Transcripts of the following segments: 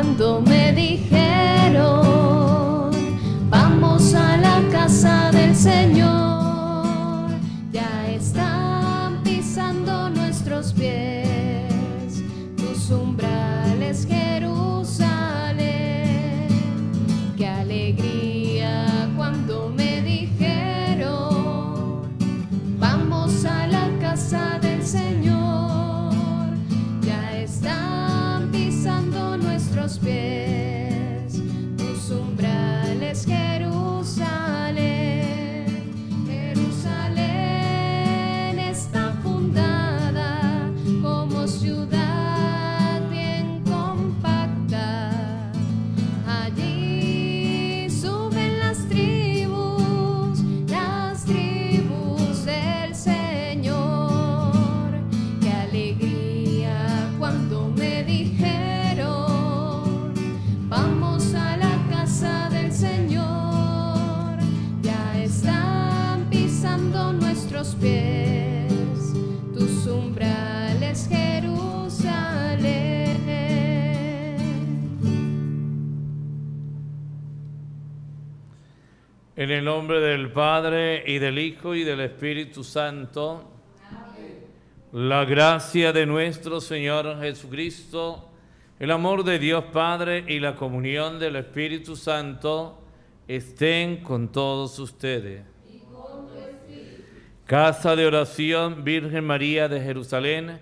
Cuando me dijeron, vamos a la casa del Señor. En el nombre del Padre y del Hijo y del Espíritu Santo, la gracia de nuestro Señor Jesucristo, el amor de Dios Padre y la comunión del Espíritu Santo estén con todos ustedes. Casa de Oración Virgen María de Jerusalén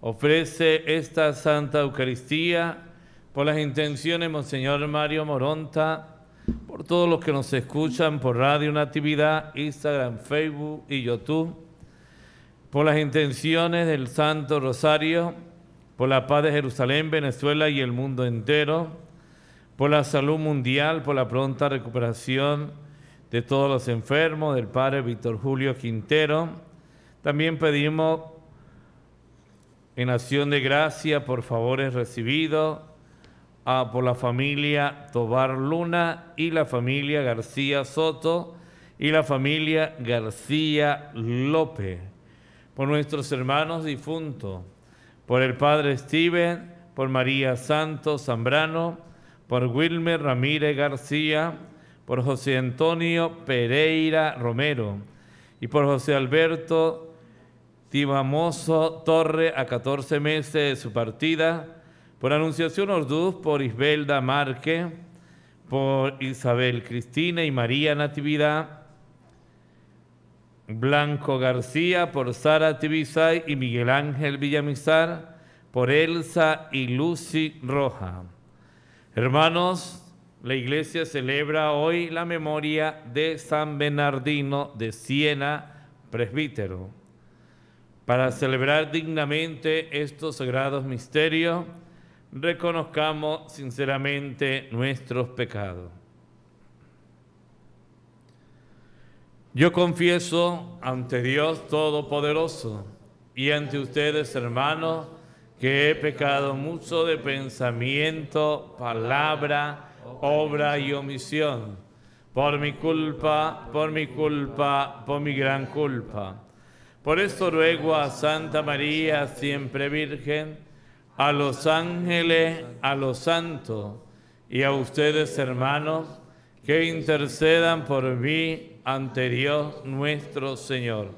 ofrece esta Santa Eucaristía por las intenciones de Monseñor Mario Moronta, por todos los que nos escuchan por Radio Natividad, Instagram, Facebook y YouTube, por las intenciones del Santo Rosario, por la paz de Jerusalén, Venezuela y el mundo entero, por la salud mundial, por la pronta recuperación de todos los enfermos, del Padre Víctor Julio Quintero. También pedimos en acción de gracia por favores recibidos a- por la familia Tobar Luna y la familia García Soto y la familia García López, por nuestros hermanos difuntos, por el Padre Steven, por María Santos Zambrano, por Wilmer Ramírez García, por José Antonio Pereira Romero y por José Alberto Tibamoso Torre a 14 meses de su partida, por Anunciación Orduz, por Isbelda Márquez, por Isabel Cristina y María Natividad, Blanco García, por Sara Tibisay y Miguel Ángel Villamizar, por Elsa y Lucy Roja. Hermanos, la iglesia celebra hoy la memoria de San Bernardino de Siena, presbítero. Para celebrar dignamente estos sagrados misterios, reconozcamos sinceramente nuestros pecados. Yo confieso ante Dios Todopoderoso y ante ustedes, hermanos, que he pecado mucho de pensamiento, palabra, obra y omisión, por mi culpa, por mi culpa, por mi gran culpa. Por esto ruego a Santa María, siempre Virgen, a los ángeles, a los santos y a ustedes, hermanos, que intercedan por mí ante Dios nuestro Señor.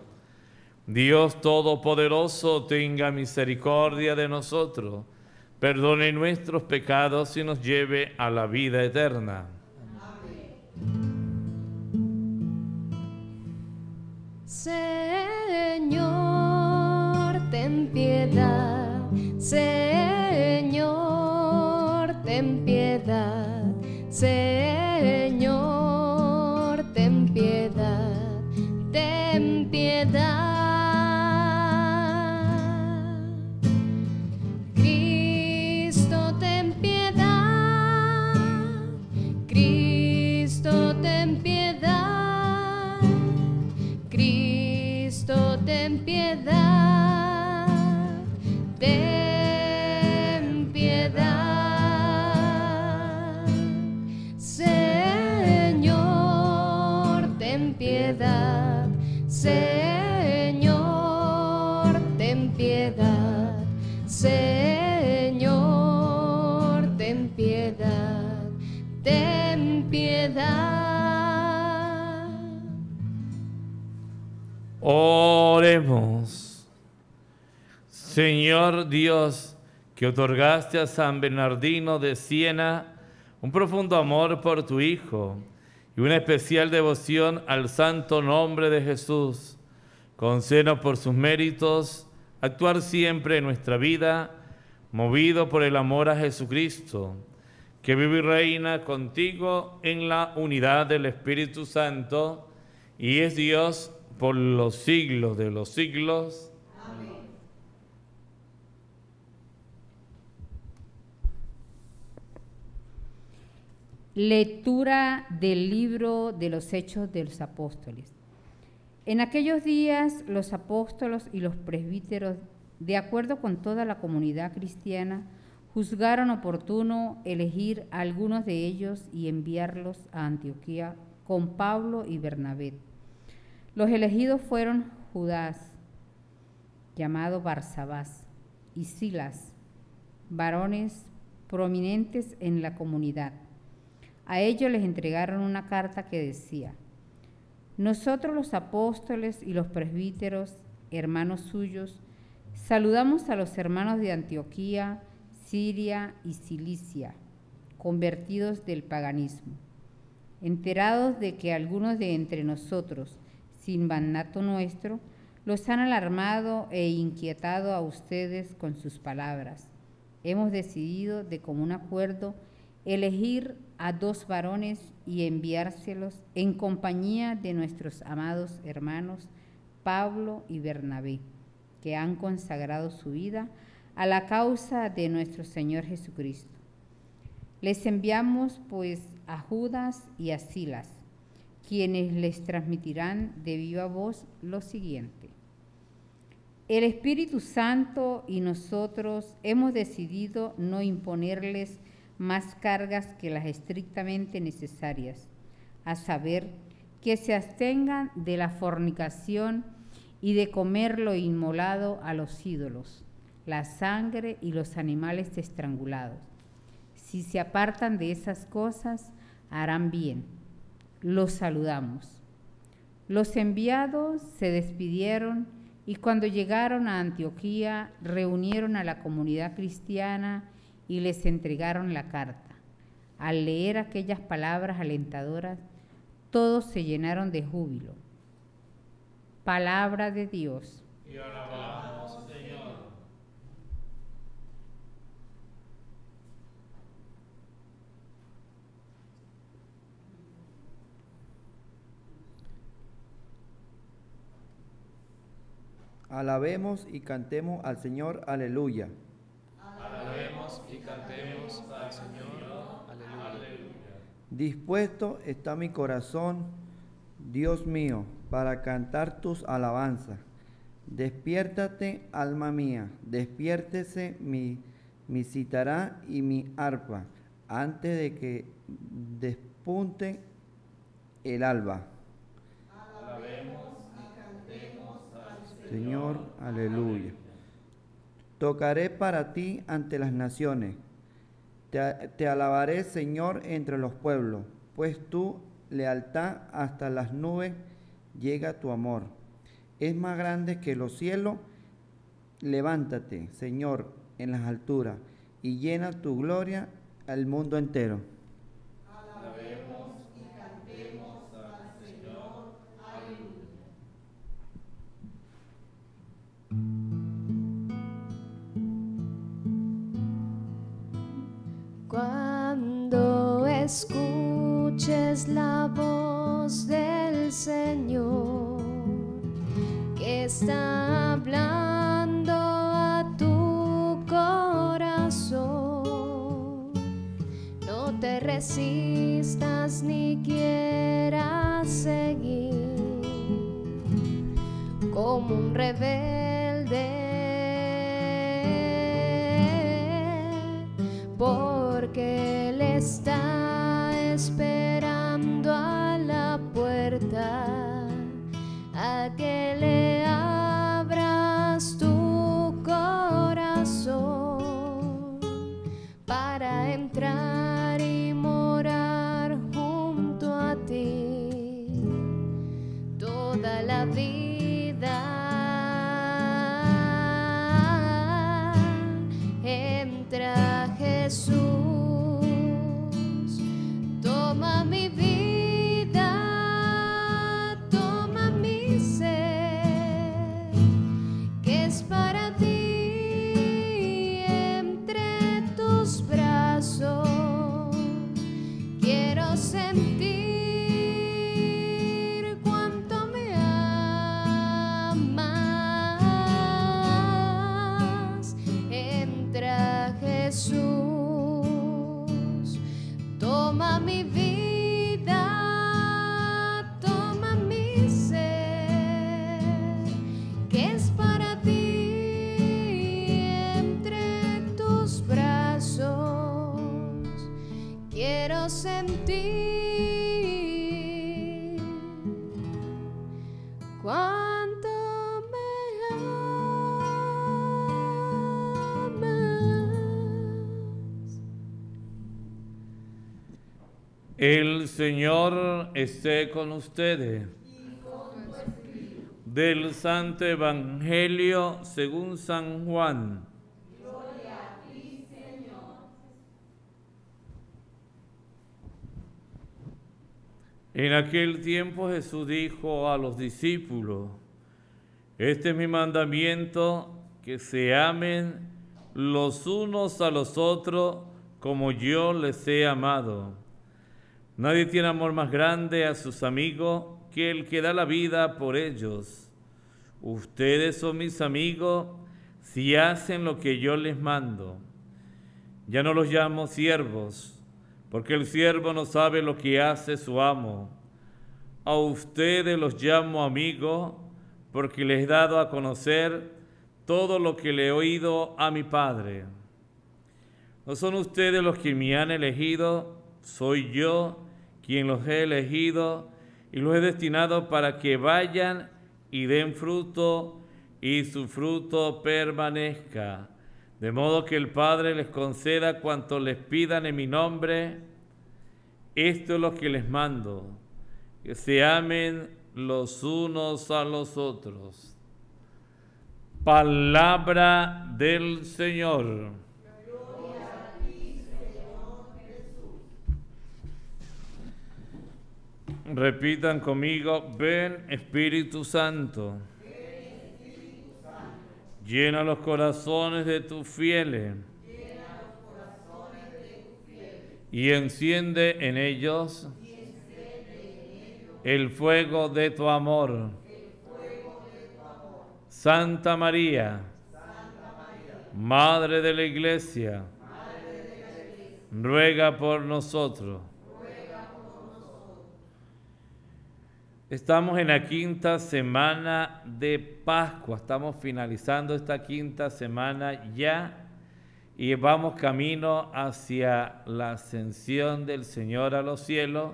Dios Todopoderoso tenga misericordia de nosotros, perdone nuestros pecados y nos lleve a la vida eterna. Señor, ten piedad. Señor, ten piedad. Señor, Dios, que otorgaste a San Bernardino de Siena un profundo amor por tu Hijo y una especial devoción al santo nombre de Jesús, concédenos por sus méritos actuar siempre en nuestra vida, movido por el amor a Jesucristo, que vive y reina contigo en la unidad del Espíritu Santo y es Dios por los siglos de los siglos. Lectura del libro de los Hechos de los Apóstoles. En aquellos días los apóstolos y los presbíteros, de acuerdo con toda la comunidad cristiana, juzgaron oportuno elegir a algunos de ellos y enviarlos a Antioquía con Pablo y Bernabé. Los elegidos fueron Judas, llamado Barsabás, y Silas, varones prominentes en la comunidad. A ellos les entregaron una carta que decía, nosotros los apóstoles y los presbíteros, hermanos suyos, saludamos a los hermanos de Antioquía, Siria y Cilicia, convertidos del paganismo, enterados de que algunos de entre nosotros, sin mandato nuestro, los han alarmado e inquietado a ustedes con sus palabras. Hemos decidido de común acuerdo elegir a dos varones y enviárselos en compañía de nuestros amados hermanos Pablo y Bernabé, que han consagrado su vida a la causa de nuestro Señor Jesucristo. Les enviamos pues a Judas y a Silas, quienes les transmitirán de viva voz lo siguiente. El Espíritu Santo y nosotros hemos decidido no imponerles más cargas que las estrictamente necesarias, a saber, que se abstengan de la fornicación y de comer lo inmolado a los ídolos, la sangre y los animales estrangulados. Si se apartan de esas cosas, harán bien. Los saludamos. Los enviados se despidieron y cuando llegaron a Antioquía reunieron a la comunidad cristiana y les entregaron la carta. Al leer aquellas palabras alentadoras, todos se llenaron de júbilo. Palabra de Dios. Y alabamos, Señor. Alabemos y cantemos al Señor, aleluya. Alabemos y cantemos al Señor. Aleluya. Dispuesto está mi corazón, Dios mío, para cantar tus alabanzas. Despiértate, alma mía, despiértese mi, mi citará y mi arpa, antes de que despunte el alba. Señor, aleluya. Tocaré para ti ante las naciones. Te, te, alabaré, Señor, entre los pueblos, pues tu lealtad hasta las nubes llega tu amor. Es más grande que los cielos. Levántate, Señor, en las alturas y llena tu gloria al mundo entero. Cuando escuches la voz del Señor que está hablando a tu corazón, no te resistas ni quieras seguir. como un rebelde, Señor esté con ustedes. Del Santo Evangelio según San Juan. En aquel tiempo Jesús dijo a los discípulos, este es mi mandamiento, que se amen los unos a los otros como yo les he amado. Nadie tiene amor más grande a sus amigos que el que da la vida por ellos. Ustedes son mis amigos si hacen lo que yo les mando. Ya no los llamo siervos, porque el siervo no sabe lo que hace su amo. A ustedes los llamo amigos, porque les he dado a conocer todo lo que le he oído a mi Padre. No son ustedes los que me han elegido, soy yo quien los he elegido y los he destinado para que vayan y den fruto y su fruto permanezca. De modo que el Padre les conceda cuanto les pidan en mi nombre. Esto es lo que les mando, que se amen los unos a los otros. Palabra del Señor. Repitan conmigo, ven Espíritu Santo. Llena los corazones de tus fieles. Y enciende en ellos el fuego de tu amor. Santa María, Madre de la Iglesia, ruega por nosotros. Estamos en la quinta semana de Pascua, estamos finalizando esta quinta semana ya y vamos camino hacia la ascensión del Señor a los cielos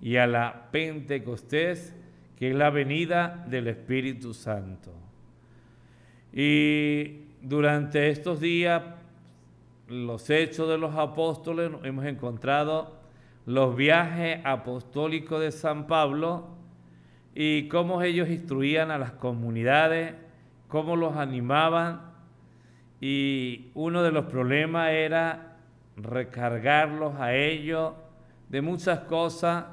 y a la Pentecostés, que es la venida del Espíritu Santo. Y durante estos días, los hechos de los apóstoles, hemos encontrado los viajes apostólicos de San Pablo, y cómo ellos instruían a las comunidades, cómo los animaban. Y uno de los problemas era recargarlos a ellos de muchas cosas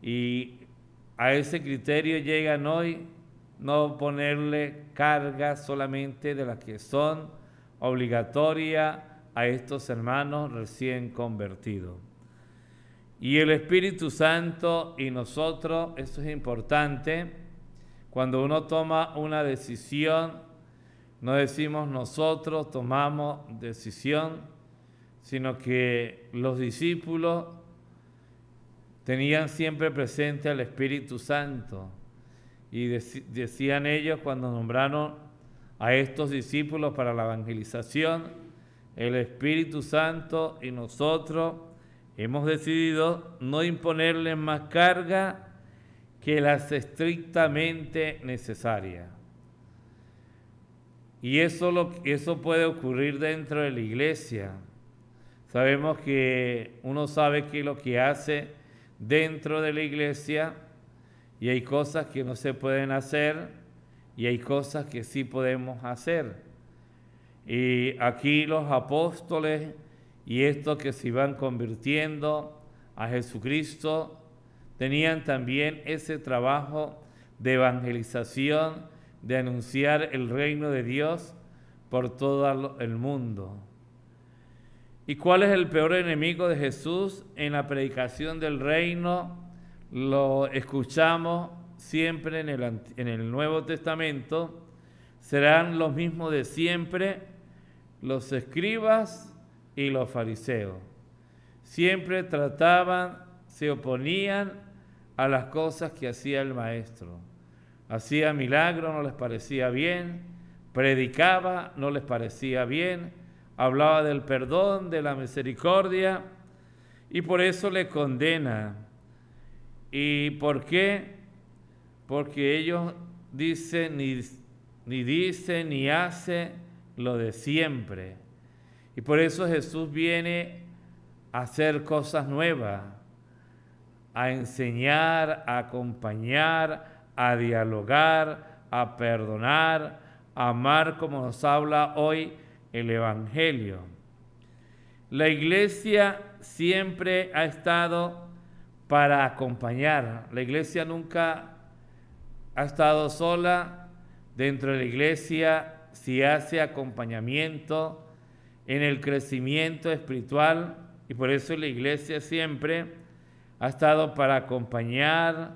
y a ese criterio llegan hoy no ponerle carga solamente de las que son obligatorias a estos hermanos recién convertidos. Y el Espíritu Santo y nosotros, eso es importante, cuando uno toma una decisión, no decimos nosotros tomamos decisión, sino que los discípulos tenían siempre presente al Espíritu Santo. Y decían ellos cuando nombraron a estos discípulos para la evangelización, el Espíritu Santo y nosotros hemos decidido no imponerles más carga que las estrictamente necesarias. Y eso, eso puede ocurrir dentro de la iglesia. Sabemos que uno sabe qué es lo que hace dentro de la iglesia y hay cosas que no se pueden hacer y hay cosas que sí podemos hacer. Y aquí los apóstoles y estos que se iban convirtiendo a Jesucristo tenían también ese trabajo de evangelización, de anunciar el reino de Dios por todo el mundo. ¿Y cuál es el peor enemigo de Jesús en la predicación del reino? Lo escuchamos siempre en el, en el Nuevo Testamento. Serán los mismos de siempre, los escribas y los fariseos. Siempre trataban, se oponían a las cosas que hacía el maestro. Hacía milagros, no les parecía bien, predicaba, no les parecía bien, hablaba del perdón, de la misericordia, y por eso le condena. ¿Y por qué? Porque ellos dicen, ni, ni dice, ni hace lo de siempre. Y por eso Jesús viene a hacer cosas nuevas, a enseñar, a acompañar, a dialogar, a perdonar, a amar como nos habla hoy el Evangelio. La iglesia siempre ha estado para acompañar. La iglesia nunca ha estado sola. Dentro de la iglesia se hace acompañamiento en el crecimiento espiritual y por eso la iglesia siempre ha estado para acompañar,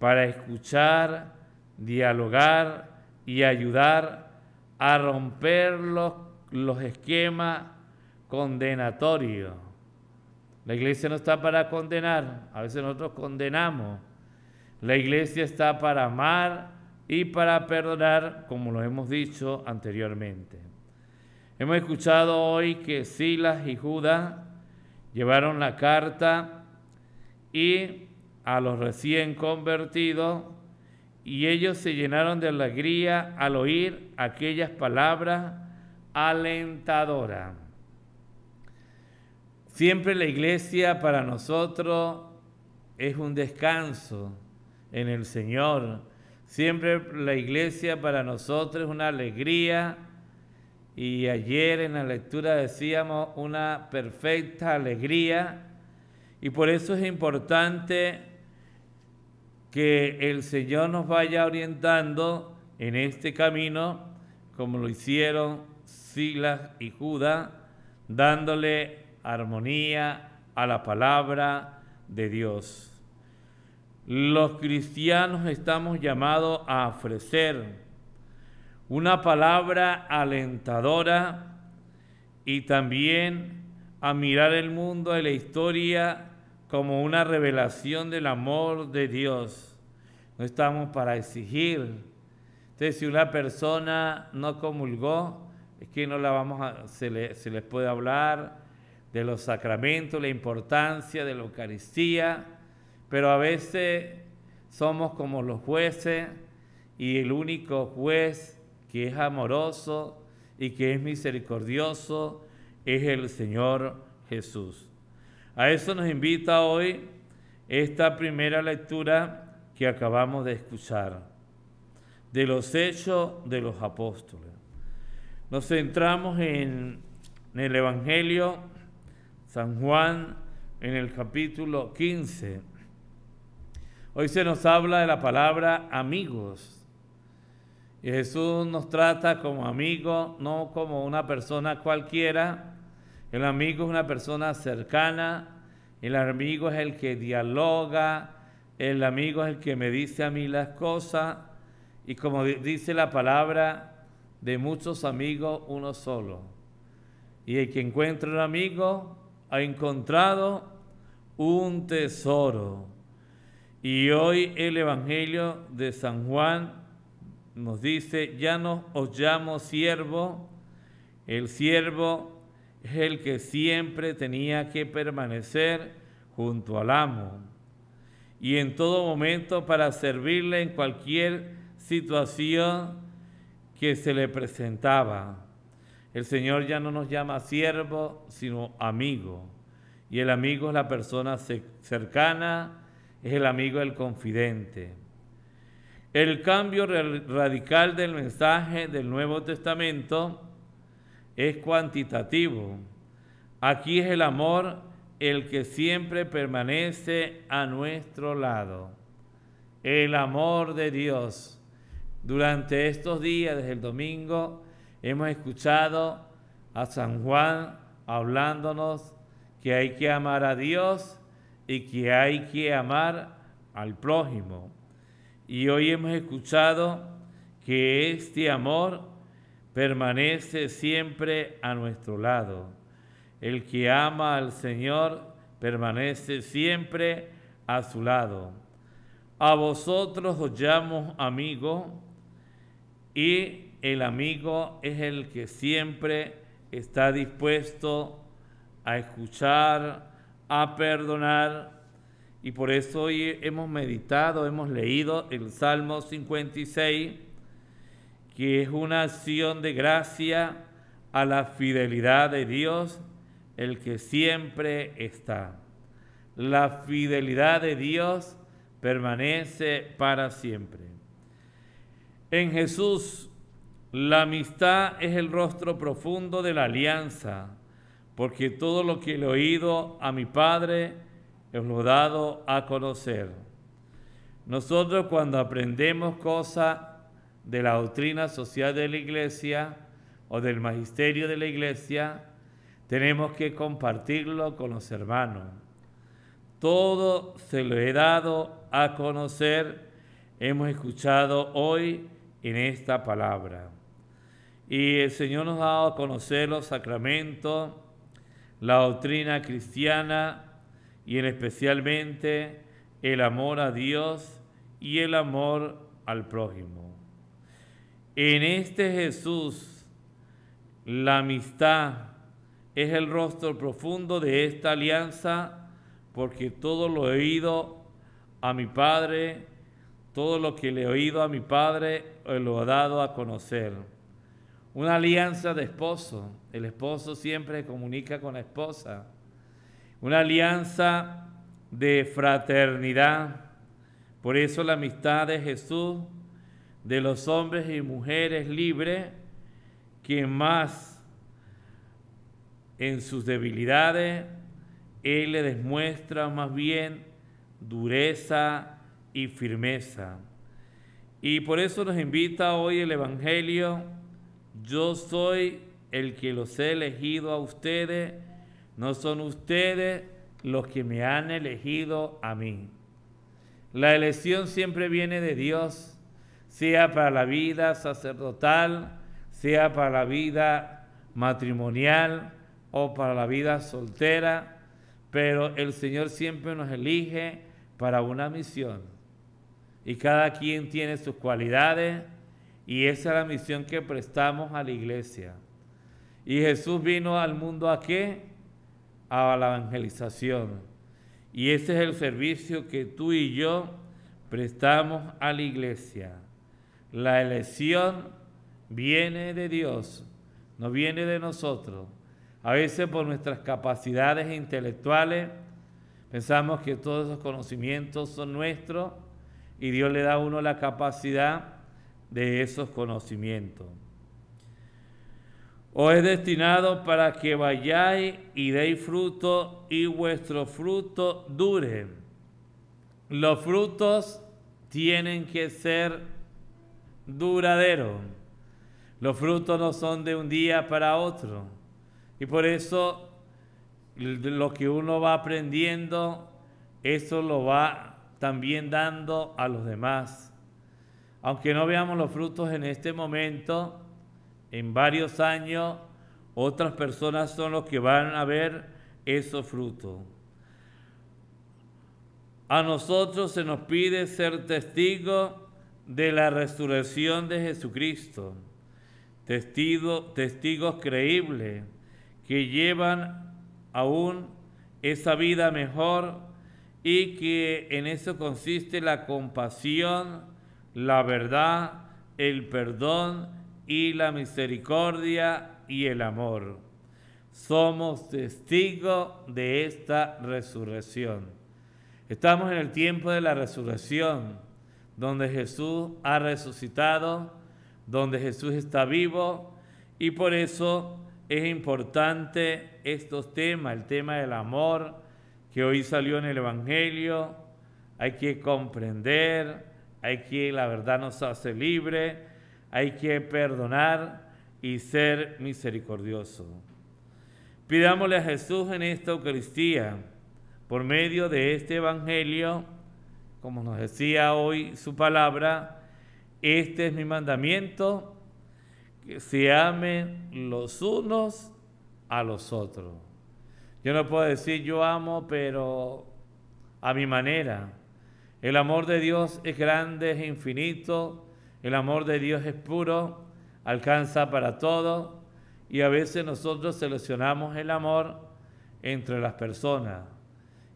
para escuchar, dialogar y ayudar a romper los, los esquemas condenatorios. La iglesia no está para condenar, a veces nosotros condenamos. La iglesia está para amar y para perdonar, como lo hemos dicho anteriormente. Hemos escuchado hoy que Silas y Judas llevaron la carta y a los recién convertidos y ellos se llenaron de alegría al oír aquellas palabras alentadoras. Siempre la iglesia para nosotros es un descanso en el Señor. Siempre la iglesia para nosotros es una alegría. Y ayer en la lectura decíamos una perfecta alegría. Y por eso es importante que el Señor nos vaya orientando en este camino, como lo hicieron Silas y Judas, dándole armonía a la palabra de Dios. Los cristianos estamos llamados a ofrecer una palabra alentadora y también a mirar el mundo y la historia como una revelación del amor de Dios. No estamos para exigir. Entonces, si una persona no comulgó, es que no la vamos a, se, le, se les puede hablar de los sacramentos, la importancia de la Eucaristía, pero a veces somos como los jueces y el único juez que es amoroso y que es misericordioso es el Señor Jesús. A eso nos invita hoy esta primera lectura que acabamos de escuchar, de los hechos de los apóstoles. Nos centramos en, en el Evangelio San Juan en el capítulo 15. Hoy se nos habla de la palabra amigos. Jesús nos trata como amigo, no como una persona cualquiera. El amigo es una persona cercana, el amigo es el que dialoga, el amigo es el que me dice a mí las cosas. Y como dice la palabra, de muchos amigos uno solo. Y el que encuentra un amigo ha encontrado un tesoro. Y hoy el Evangelio de San Juan nos dice, ya no os llamo siervo, el siervo es el que siempre tenía que permanecer junto al amo y en todo momento para servirle en cualquier situación que se le presentaba. El Señor ya no nos llama siervo, sino amigo. Y el amigo es la persona cercana, es el amigo el confidente. El cambio radical del mensaje del Nuevo Testamento es cuantitativo. Aquí es el amor el que siempre permanece a nuestro lado. El amor de Dios. Durante estos días, desde el domingo, hemos escuchado a San Juan hablándonos que hay que amar a Dios y que hay que amar al prójimo. Y hoy hemos escuchado que este amor permanece siempre a nuestro lado. El que ama al Señor permanece siempre a su lado. A vosotros os llamo amigo y el amigo es el que siempre está dispuesto a escuchar, a perdonar. Y por eso hoy hemos meditado, hemos leído el Salmo 56, que es una acción de gracia a la fidelidad de Dios el que siempre está. La fidelidad de Dios permanece para siempre. En Jesús, la amistad es el rostro profundo de la alianza, porque todo lo que le he oído a mi Padre, os lo he dado a conocer. Nosotros cuando aprendemos cosas de la doctrina social de la iglesia o del magisterio de la iglesia, tenemos que compartirlo con los hermanos. Todo se lo he dado a conocer, hemos escuchado hoy en esta palabra. Y el Señor nos ha dado a conocer los sacramentos, la doctrina cristiana y en especialmente el amor a Dios y el amor al prójimo. En este Jesús, la amistad, es el rostro profundo de esta alianza, porque todo lo he oído a mi Padre, todo lo que le he oído a mi Padre, lo he dado a conocer. Una alianza de esposo, el esposo siempre comunica con la esposa. Una alianza de fraternidad. Por eso la amistad de Jesús, de los hombres y mujeres libres, que más en sus debilidades, Él le demuestra más bien dureza y firmeza. Y por eso nos invita hoy el Evangelio, yo soy el que los he elegido a ustedes, no son ustedes los que me han elegido a mí. La elección siempre viene de Dios, sea para la vida sacerdotal, sea para la vida matrimonial, o para la vida soltera, pero el Señor siempre nos elige para una misión. Y cada quien tiene sus cualidades y esa es la misión que prestamos a la iglesia. Y Jesús vino al mundo a qué? A la evangelización. Y ese es el servicio que tú y yo prestamos a la iglesia. La elección viene de Dios, no viene de nosotros. A veces por nuestras capacidades intelectuales pensamos que todos esos conocimientos son nuestros y Dios le da a uno la capacidad de esos conocimientos. Os es destinado para que vayáis y deis fruto y vuestro fruto dure. Los frutos tienen que ser duraderos. Los frutos no son de un día para otro. Y por eso lo que uno va aprendiendo, eso lo va también dando a los demás. Aunque no veamos los frutos en este momento, en varios años, otras personas son los que van a ver esos frutos. a nosotros se nos pide ser testigos de la resurrección de Jesucristo, testigo- testigos creíbles que llevan aún esa vida mejor y que en eso consiste la compasión, la verdad, el perdón y la misericordia y el amor. Somos testigos de esta resurrección. Estamos en el tiempo de la resurrección, donde Jesús ha resucitado, donde Jesús está vivo y por eso es importante estos temas, el tema del amor que hoy salió en el Evangelio. Hay que comprender, hay que, la verdad nos hace libre, hay que perdonar y ser misericordioso. Pidámosle a Jesús en esta Eucaristía, por medio de este Evangelio, como nos decía hoy su palabra, este es mi mandamiento, que se amen los unos a los otros. Yo no puedo decir yo amo, pero a mi manera. El amor de Dios es grande, es infinito, el amor de Dios es puro, alcanza para todo y a veces nosotros seleccionamos el amor entre las personas.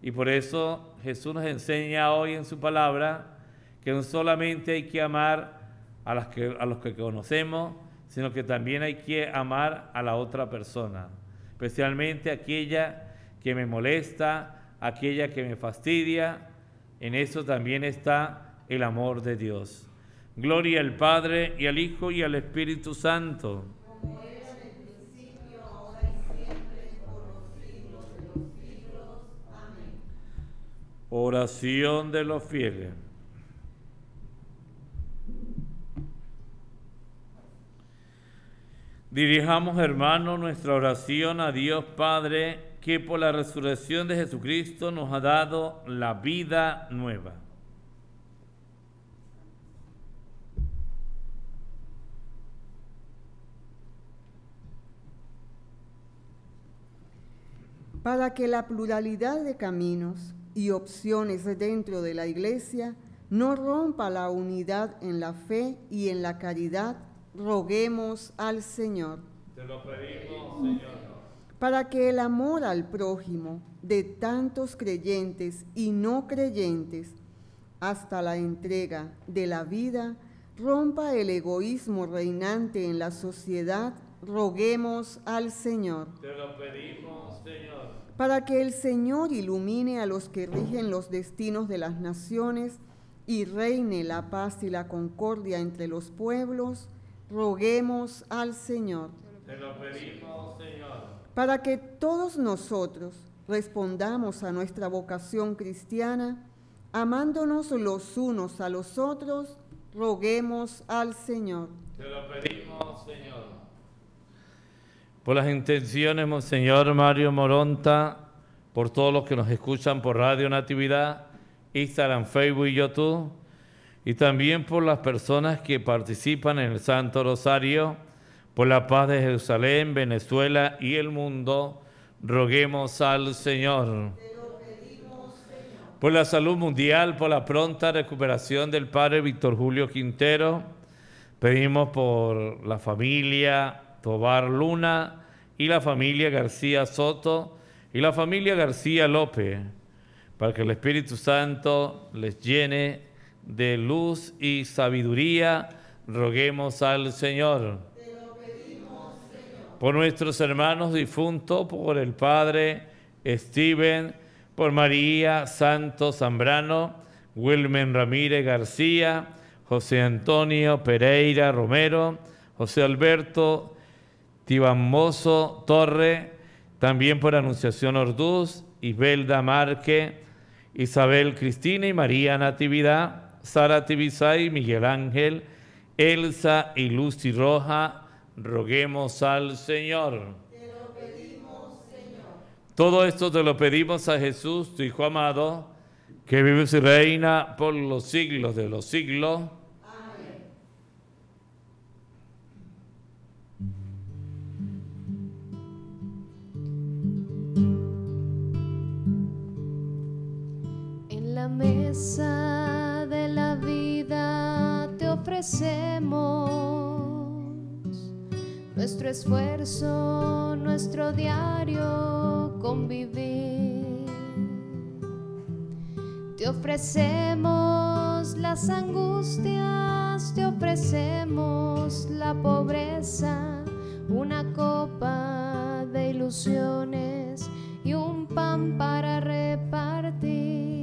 Y por eso Jesús nos enseña hoy en su palabra que no solamente hay que amar a, a los que conocemos, sino que también hay que amar a la otra persona, especialmente aquella que me molesta, aquella que me fastidia. En eso también está el amor de Dios. Gloria al Padre y al Hijo y al Espíritu Santo. Oración de los fieles. Dirijamos, hermanos, nuestra oración a Dios Padre, que por la resurrección de Jesucristo nos ha dado la vida nueva. Para que la pluralidad de caminos y opciones dentro de la Iglesia no rompa la unidad en la fe y en la caridad, roguemos al Señor. Te lo pedimos, Señor. Para que el amor al prójimo de tantos creyentes y no creyentes hasta la entrega de la vida rompa el egoísmo reinante en la sociedad, roguemos al Señor. Te lo pedimos, Señor. Para que el Señor ilumine a los que rigen los destinos de las naciones y reine la paz y la concordia entre los pueblos, roguemos al Señor. Te lo pedimos, Señor. Para que todos nosotros respondamos a nuestra vocación cristiana, amándonos los unos a los otros, roguemos al Señor. Te lo pedimos, Señor. Por las intenciones, Monseñor Mario Moronta, por todos los que nos escuchan por Radio Natividad, Instagram, Facebook y YouTube, y también por las personas que participan en el Santo Rosario, por la paz de Jerusalén, Venezuela y el mundo, roguemos al Señor. Por la salud mundial, por la pronta recuperación del Padre Víctor Julio Quintero, pedimos por la familia Tobar Luna y la familia García Soto y la familia García López, para que el Espíritu Santo les llene de luz y sabiduría, roguemos al Señor. Por nuestros hermanos difuntos, por el Padre Steven, por María Santos Zambrano, Wilmen Ramírez García, José Antonio Pereira Romero, José Alberto Tibamoso Torre, también por Anunciación Orduz, Isbelda Marque, Isabel Cristina y María Natividad, Sara Tibisay, Miguel Ángel, Elsa y Lucy Roja, roguemos al Señor. Todo esto te lo pedimos a Jesús, tu Hijo amado, que vive y reina por los siglos de los siglos. De la vida te ofrecemos nuestro esfuerzo, nuestro diario convivir. Te ofrecemos las angustias, te ofrecemos la pobreza, una copa de ilusiones y un pan para repartir.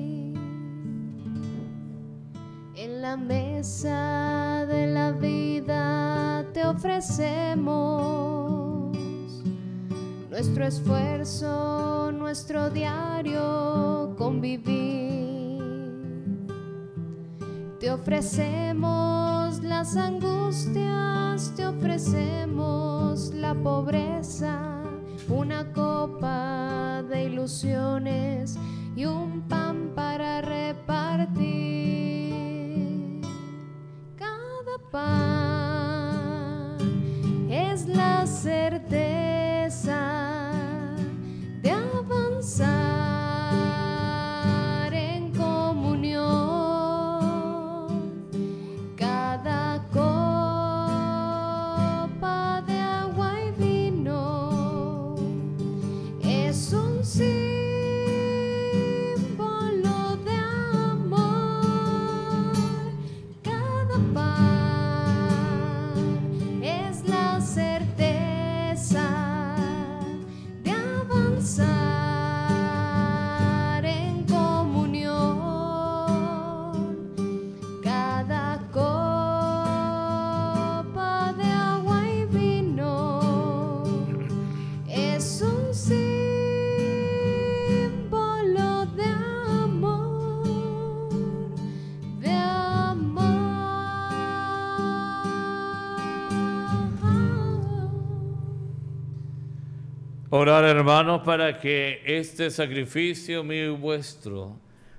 La mesa de la vida te ofrecemos nuestro esfuerzo, nuestro diario convivir. Te ofrecemos las angustias, te ofrecemos la pobreza, una copa de ilusiones y un pan para repartir. Es la certeza Orar hermanos para que este sacrificio mío y vuestro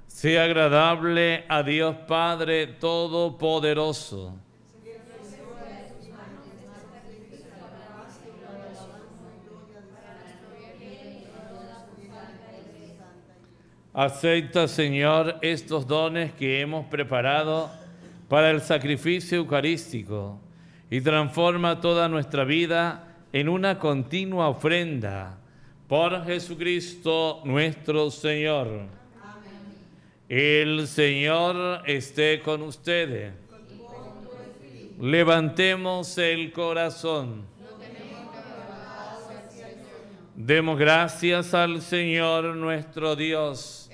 sea agradable a Dios Padre Todopoderoso. Acepta, Señor, estos dones que hemos preparado para el sacrificio eucarístico y transforma toda nuestra vida en una continua ofrenda por Jesucristo nuestro Señor. El Señor esté con ustedes. Levantemos el corazón. Demos gracias al Señor nuestro Dios.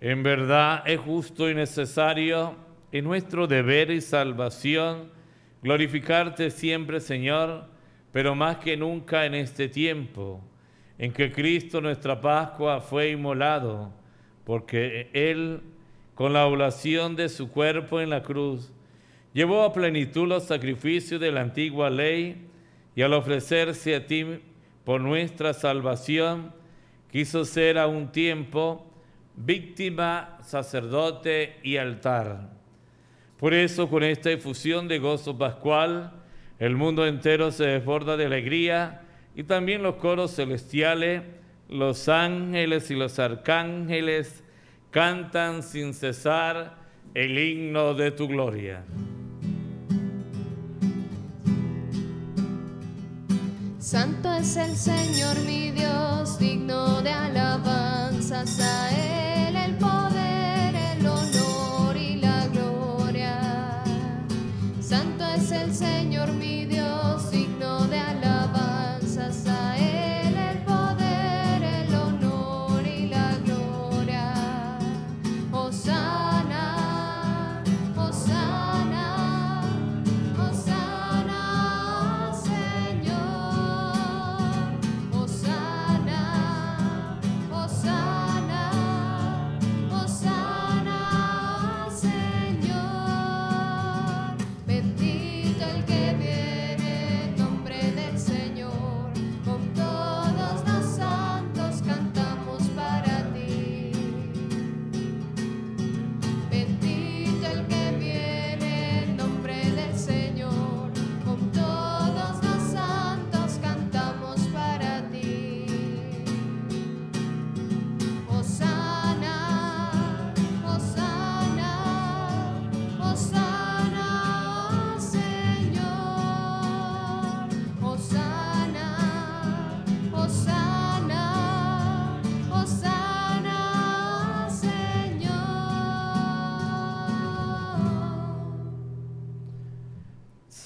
En verdad es justo y necesario, en nuestro deber y salvación, glorificarte siempre, Señor, pero más que nunca en este tiempo, en que Cristo nuestra Pascua fue inmolado, porque Él, con la oblación de su cuerpo en la cruz, llevó a plenitud los sacrificios de la antigua ley y al ofrecerse a ti por nuestra salvación, quiso ser a un tiempo víctima, sacerdote y altar. Por eso, con esta efusión de gozo pascual, el mundo entero se desborda de alegría y también los coros celestiales, los ángeles y los arcángeles cantan sin cesar el himno de tu gloria. Santo es el Señor mi Dios, digno de alabanzas a Él el poder, el honor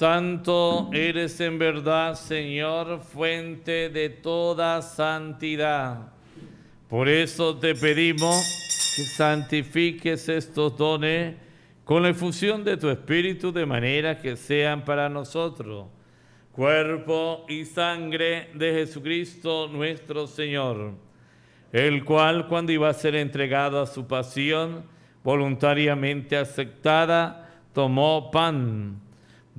Santo eres en verdad, Señor, fuente de toda santidad. Por eso te pedimos que santifiques estos dones con la efusión de tu Espíritu de manera que sean para nosotros cuerpo y sangre de Jesucristo nuestro Señor, el cual cuando iba a ser entregado a su pasión voluntariamente aceptada, tomó pan,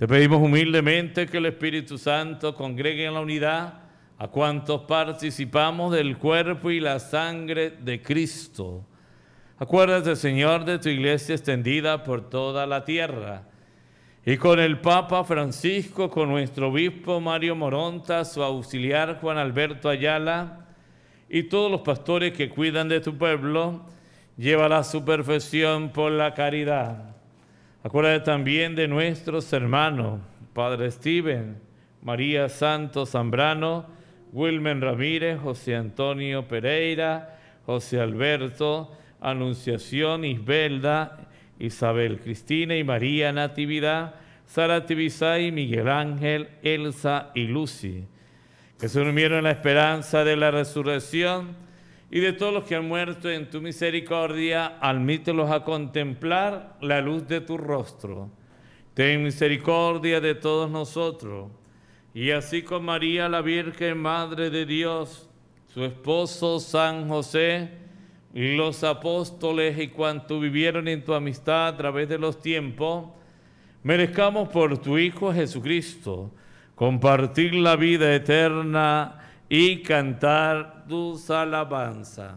Te pedimos humildemente que el Espíritu Santo congregue en la unidad a cuantos participamos del cuerpo y la sangre de Cristo. Acuérdate, Señor, de tu iglesia extendida por toda la tierra. Y con el Papa Francisco, con nuestro obispo Mario Moronta, su auxiliar Juan Alberto Ayala y todos los pastores que cuidan de tu pueblo, llévala a su perfección por la caridad Acuérdate también de nuestros hermanos, Padre Steven, María Santos Zambrano, Wilmen Ramírez, José Antonio Pereira, José Alberto, Anunciación Isbelda, Isabel Cristina y María Natividad, Sara Tibisay, Miguel Ángel, Elsa y Lucy, que se durmieron en la esperanza de la resurrección y de todos los que han muerto en tu misericordia, admítelos a contemplar la luz de tu rostro. Ten misericordia de todos nosotros. Y así con María, la Virgen Madre de Dios, su esposo San José, los apóstoles y cuantos vivieron en tu amistad a través de los tiempos, merezcamos por tu Hijo Jesucristo compartir la vida eterna y cantar tus alabanzas.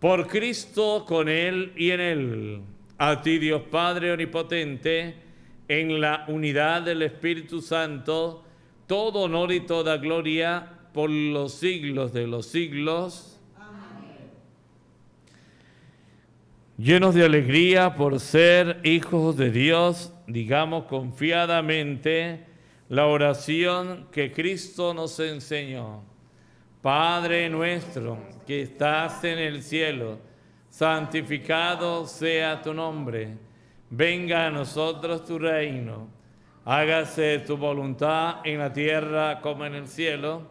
Por Cristo, con Él y en Él, a ti Dios Padre Omnipotente, en la unidad del Espíritu Santo, todo honor y toda gloria por los siglos de los siglos. Amén. Llenos de alegría por ser hijos de Dios, digamos confiadamente, la oración que Cristo nos enseñó. Padre nuestro que estás en el cielo, santificado sea tu nombre. Venga a nosotros tu reino. Hágase tu voluntad en la tierra como en el cielo.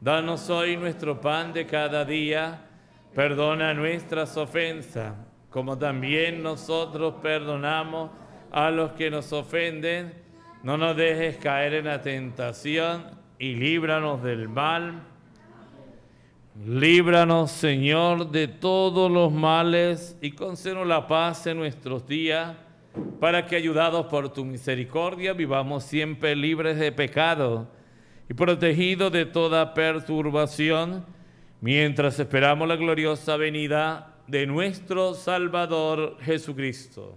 Danos hoy nuestro pan de cada día. Perdona nuestras ofensas, como también nosotros perdonamos a los que nos ofenden no nos dejes caer en la tentación y líbranos del mal. Líbranos, Señor, de todos los males y concédenos la paz en nuestros días, para que, ayudados por tu misericordia, vivamos siempre libres de pecado y protegidos de toda perturbación mientras esperamos la gloriosa venida de nuestro Salvador Jesucristo.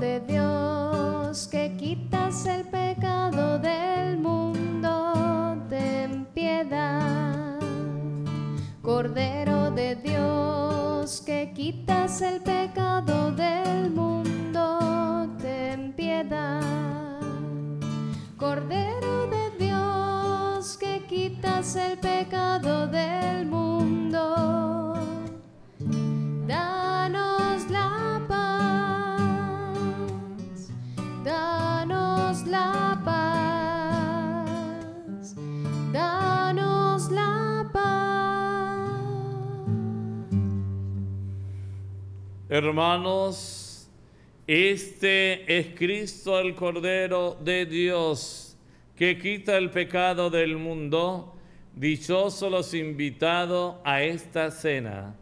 De Dios, que quitas el Hermanos, este es Cristo el Cordero de Dios que quita el pecado del mundo. Dichosos los invitados a esta cena.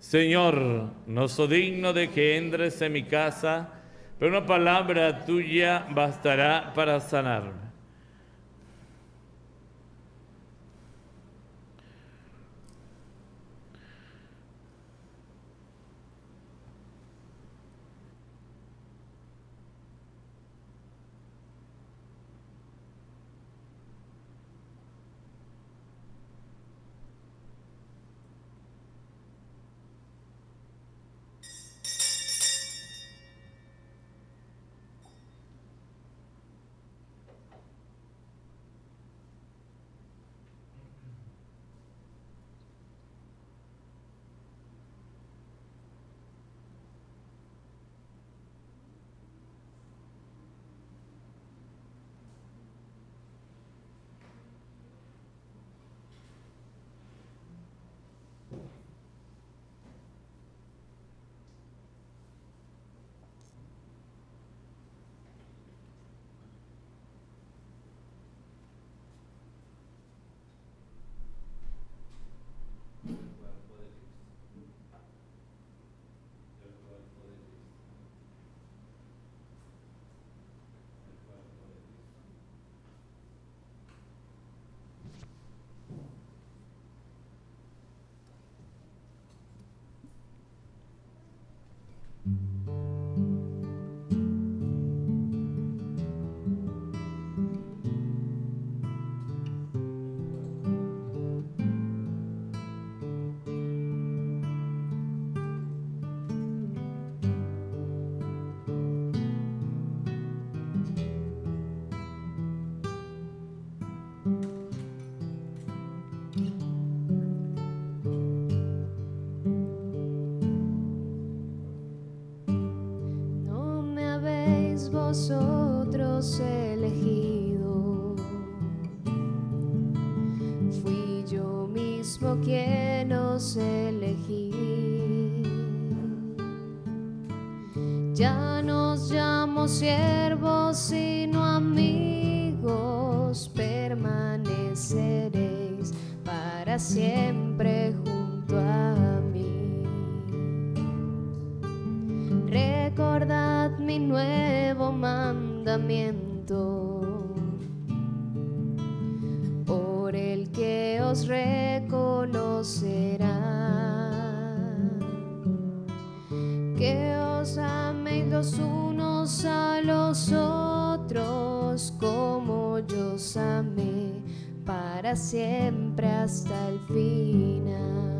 Señor, no soy digno de que entres en mi casa, pero una palabra tuya bastará para sanarme. Habéis vosotros elegido, fui yo mismo quien os elegí. Ya nos llamo siervos sino amigos, permaneceréis para siempre Recordad mi nuevo mandamiento, por el que os reconocerá. Que os améis los unos a los otros como yo os amé para siempre hasta el final.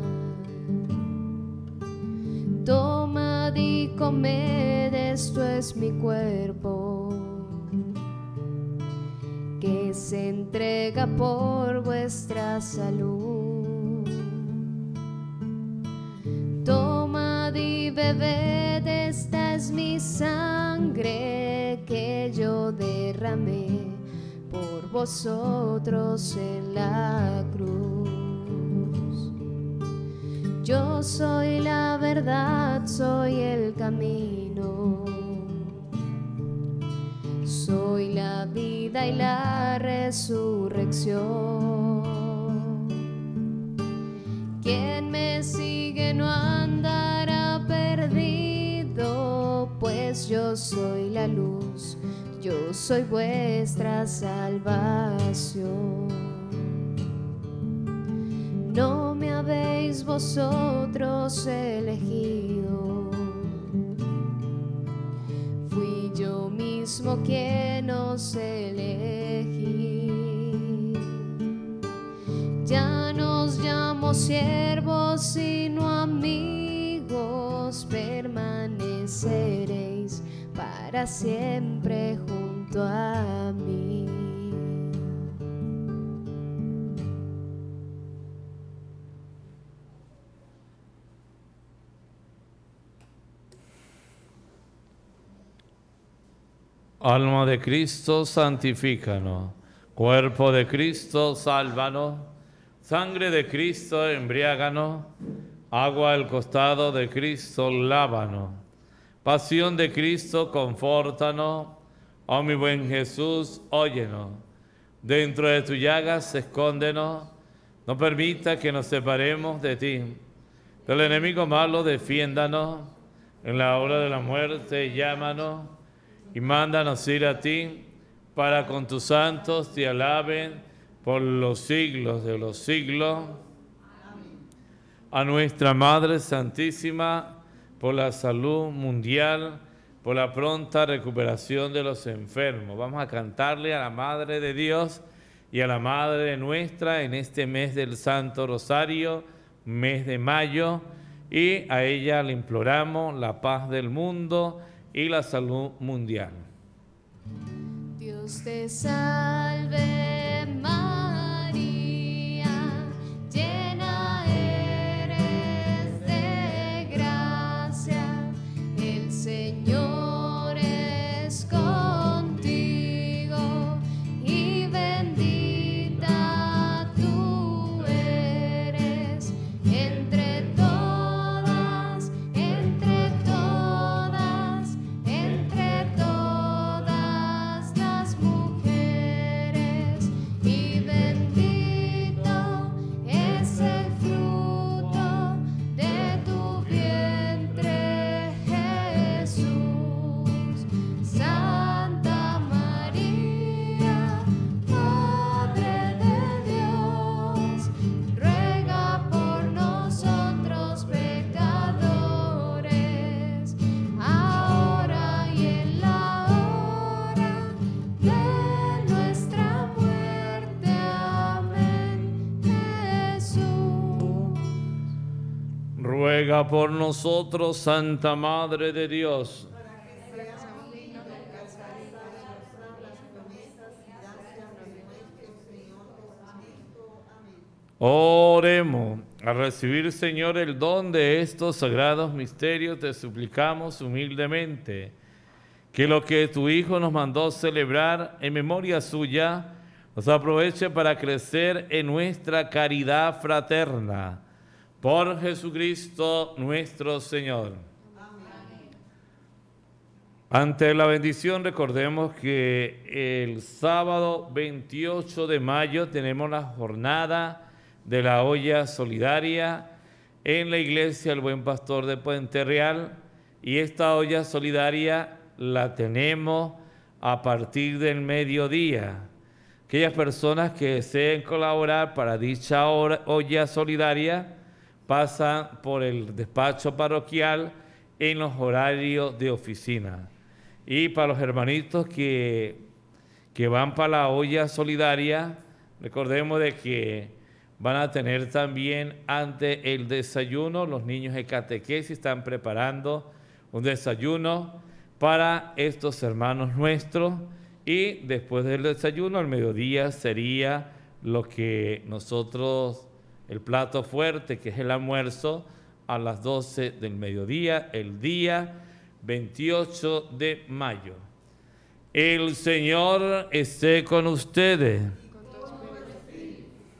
Y comed, esto es mi cuerpo, que se entrega por vuestra salud. Tomad y bebed, esta es mi sangre que yo derramé por vosotros en la cruz. Yo soy la verdad, soy el camino. Soy la vida y la resurrección. Quien me sigue no andará perdido, pues yo soy la luz, yo soy vuestra salvación. Habéis vosotros elegido. Fui yo mismo quien os elegí. Ya nos llamo siervos, sino amigos, permaneceréis para siempre junto a mí. Alma de Cristo, santifícanos. Cuerpo de Cristo, sálvanos. Sangre de Cristo, embriáganos. Agua al costado de Cristo, lávanos. Pasión de Cristo, confórtanos. Oh mi buen Jesús, óyenos. Dentro de tu llagas, escóndenos. No permita que nos separemos de ti. Del enemigo malo, defiéndanos. En la hora de la muerte, llámanos y mándanos ir a ti para con tus santos te alaben por los siglos de los siglos. A nuestra Madre Santísima, por la salud mundial, por la pronta recuperación de los enfermos. Vamos a cantarle a la Madre de Dios y a la Madre nuestra en este mes del Santo Rosario, mes de mayo, y a ella le imploramos la paz del mundo y la salud mundial. Dios te salve Ruega por nosotros, Santa Madre de Dios. Oremos. A recibir, Señor, el don de estos sagrados misterios, te suplicamos humildemente que lo que tu Hijo nos mandó celebrar en memoria suya, nos aproveche para crecer en nuestra caridad fraterna. Por Jesucristo nuestro Señor. Ante la bendición recordemos que el sábado 28 de mayo tenemos la jornada de la olla solidaria en la iglesia El Buen Pastor de Puente Real y esta olla solidaria la tenemos a partir del mediodía. Aquellas personas que deseen colaborar para dicha olla solidaria pasan por el despacho parroquial en los horarios de oficina. Y para los hermanitos que, que van para la olla solidaria, recordemos de que van a tener también ante el desayuno, los niños de catequesis están preparando un desayuno para estos hermanos nuestros y después del desayuno al mediodía sería lo que nosotros, el plato fuerte, que es el almuerzo, a las 12 del mediodía, el día 28 de mayo. El Señor esté con ustedes.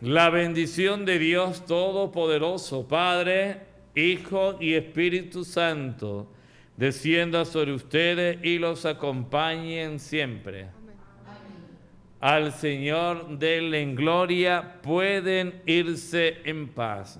La bendición de Dios Todopoderoso, Padre, Hijo y Espíritu Santo, descienda sobre ustedes y los acompañen siempre. Al Señor denle en gloria, pueden irse en paz.